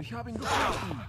Ich habe ihn gefunden.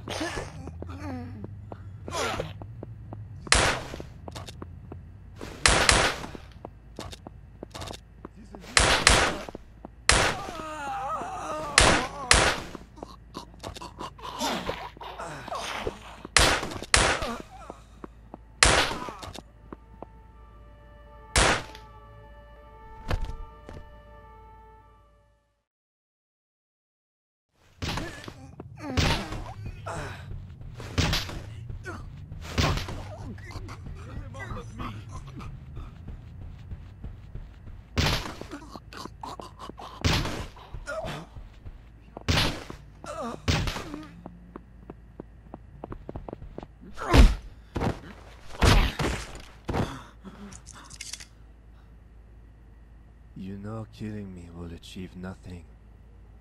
You know killing me will achieve nothing.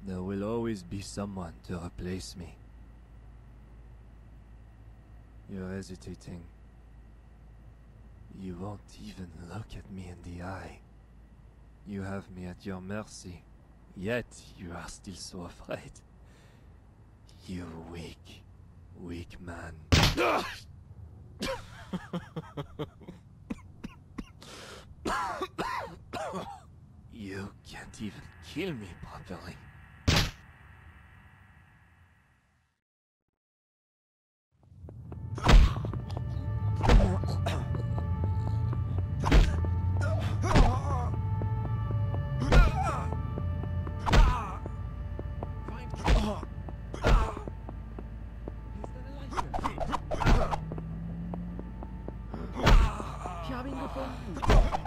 There will always be someone to replace me. You're hesitating. You won't even look at me in the eye. You have me at your mercy, yet you are still so afraid. You weak, weak man. You can't even kill me properly. Ah.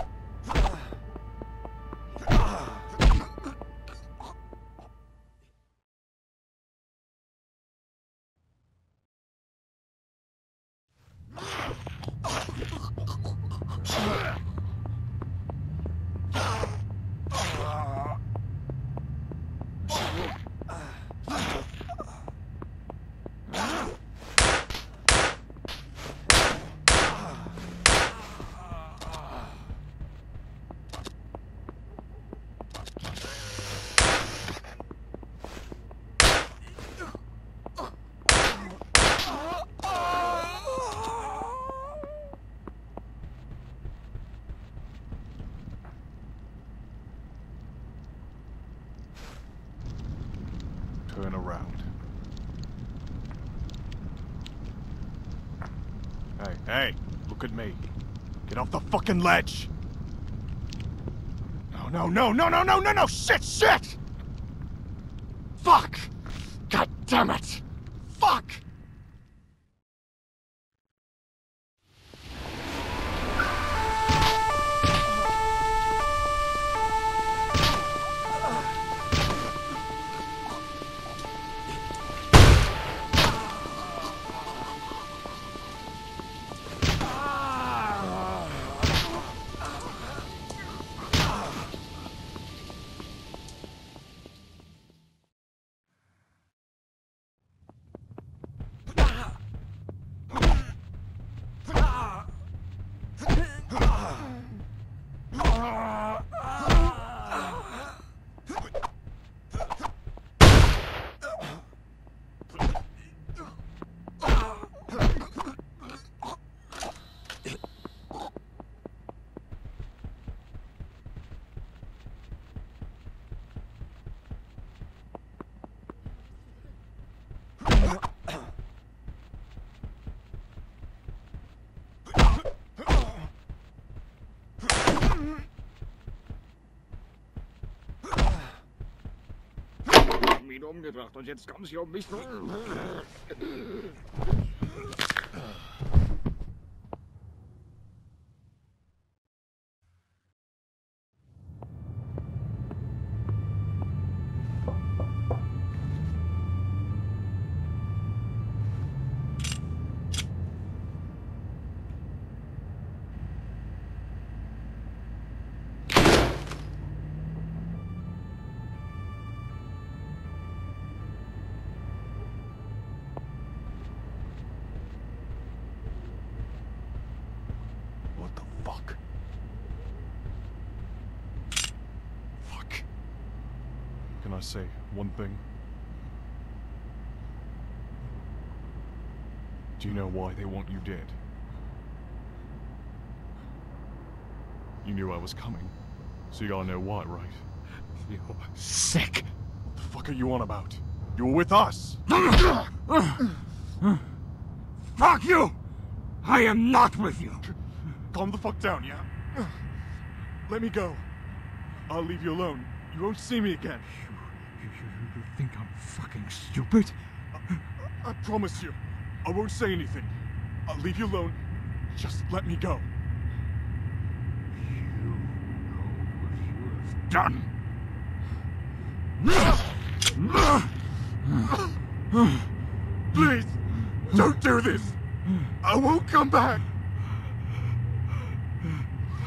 Turn around. Hey, hey, look at me. Get off the fucking ledge! No, no, no, no, no, no, no, no! Shit, shit! Fuck! God damn it! Fuck! Umgebracht und jetzt kommen sie um mich. I say one thing? Do you know why they want you dead? You knew I was coming, so you gotta know why, right? You're sick. What the fuck are you on about? You were with us! Fuck you! I am not with you. Calm the fuck down, yeah? Let me go. I'll leave you alone. You won't see me again. You, you, you think I'm fucking stupid? I promise you. I won't say anything. I'll leave you alone. Just let me go. You know what you have done. Please, don't do this. I won't come back.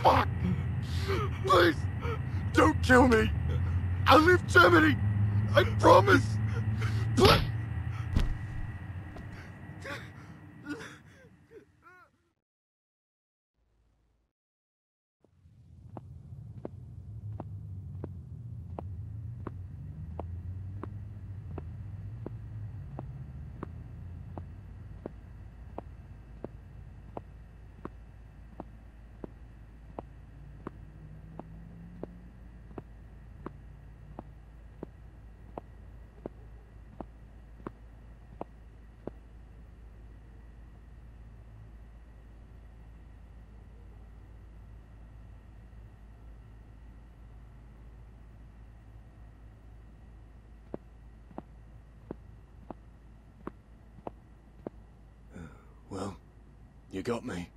Fuck. Please, don't kill me. I'll leave Germany. I promise. Well, you got me.